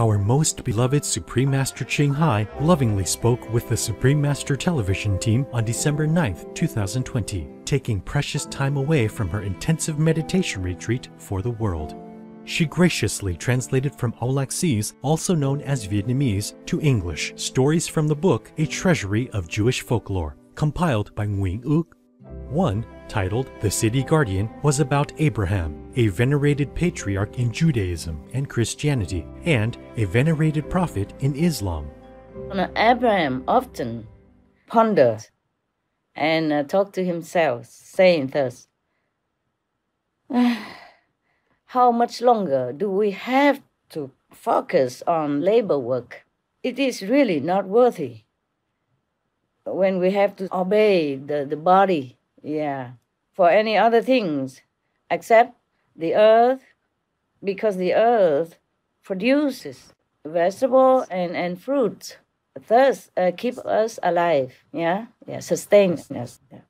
Our most beloved Supreme Master Ching Hai lovingly spoke with the Supreme Master television team on December 9th, 2020, taking precious time away from her intensive meditation retreat for the world. She graciously translated from Aulaxese, also known as Vietnamese, to English stories from the book A Treasury of Jewish Folklore, compiled by Nguyen Uk. One, titled The City Guardian, was about Abraham, a venerated patriarch in Judaism and Christianity, and a venerated prophet in Islam. Abraham often pondered and uh, talked to himself, saying thus, How much longer do we have to focus on labor work? It is really not worthy when we have to obey the, the body, yeah, for any other things except the earth, because the earth produces vegetable and, and fruits, thus uh, keep us alive, yeah, yeah, sustain us. Yeah.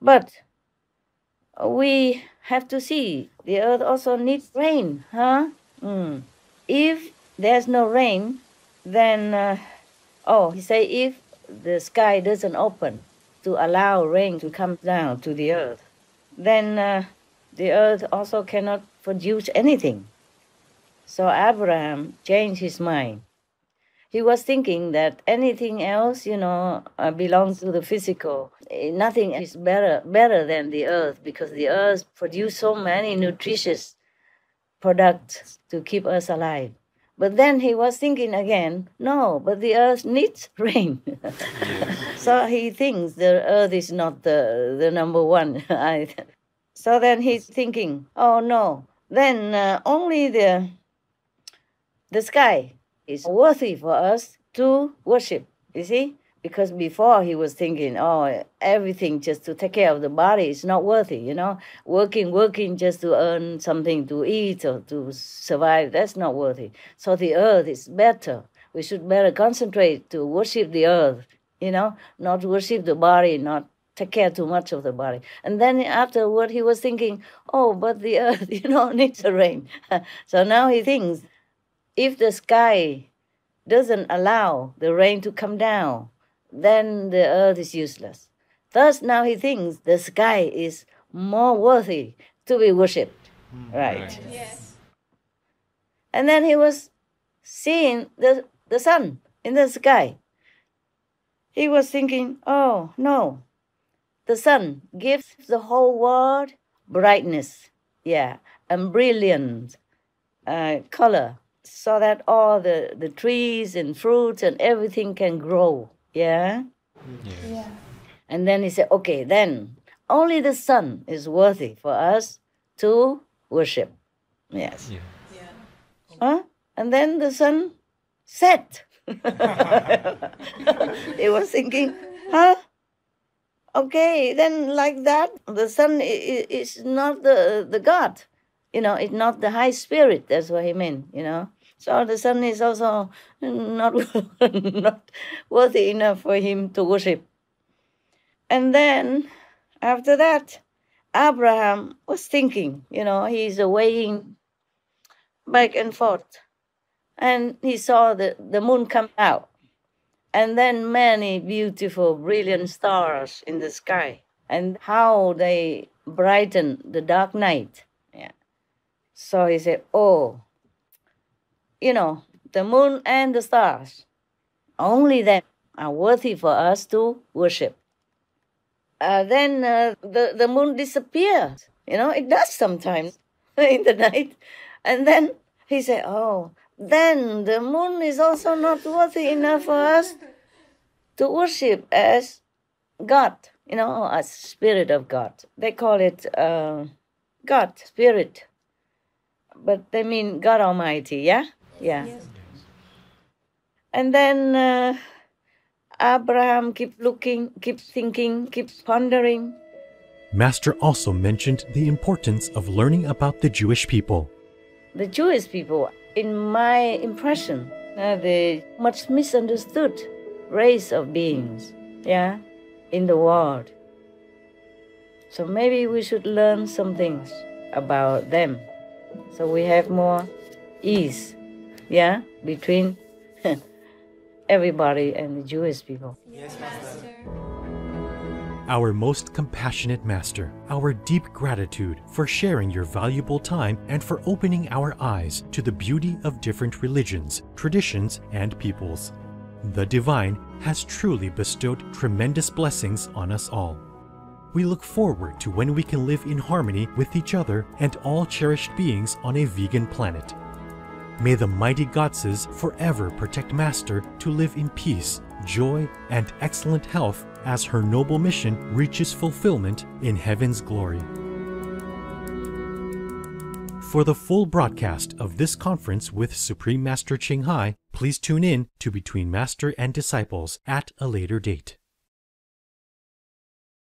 But we have to see the earth also needs rain, huh? Mm. If there's no rain, then, uh, oh, he say if the sky doesn't open to allow rain to come down to the earth, then uh, the earth also cannot produce anything. So Abraham changed his mind. He was thinking that anything else, you know, uh, belongs to the physical. Eh, nothing is better better than the earth because the earth produces so many nutritious products to keep us alive. But then he was thinking again, no, but the earth needs rain. so he thinks the earth is not the, the number one. so then he's thinking, oh no, then uh, only the, the sky is worthy for us to worship. You see? Because before he was thinking, oh, everything just to take care of the body is not worthy, you know, working, working just to earn something to eat or to survive, that's not worthy. So the earth is better. We should better concentrate to worship the earth, you know, not worship the body, not take care too much of the body. And then afterward, he was thinking, oh, but the earth, you know, needs the rain. so now he thinks, if the sky doesn't allow the rain to come down, then the earth is useless. Thus now he thinks the sky is more worthy to be worshipped. Mm, right. right. Yes. And then he was seeing the, the sun in the sky. He was thinking, oh no, the sun gives the whole world brightness, yeah, and brilliant uh, color, so that all the, the trees and fruits and everything can grow. Yeah? yeah? And then he said, okay, then only the sun is worthy for us to worship. Yes. Yeah. yeah. Huh? And then the sun set. he was thinking, huh? Okay, then like that, the sun is not the, the God. You know, it's not the high spirit. That's what he meant, you know. So the sun is also not, not worthy enough for him to worship. And then after that, Abraham was thinking, you know, he's weighing back and forth. And he saw the, the moon come out. And then many beautiful, brilliant stars in the sky. And how they brighten the dark night. So he said, Oh, you know, the moon and the stars, only them are worthy for us to worship. Uh, then uh, the, the moon disappears. You know, it does sometimes in the night. And then he said, Oh, then the moon is also not worthy enough for us to worship as God, you know, as Spirit of God. They call it uh, God, Spirit. But they mean God Almighty, yeah? Yeah. Yes. And then uh, Abraham keep looking, keep thinking, keep pondering. Master also mentioned the importance of learning about the Jewish people. The Jewish people, in my impression, are the much misunderstood race of beings, yeah, in the world. So maybe we should learn some things about them so we have more ease yeah, between everybody and the Jewish people. Our most compassionate Master, our deep gratitude for sharing your valuable time and for opening our eyes to the beauty of different religions, traditions, and peoples. The Divine has truly bestowed tremendous blessings on us all. We look forward to when we can live in harmony with each other and all cherished beings on a vegan planet. May the mighty Godses forever protect Master to live in peace, joy, and excellent health as her noble mission reaches fulfillment in heaven's glory. For the full broadcast of this conference with Supreme Master Ching Hai, please tune in to Between Master and Disciples at a later date.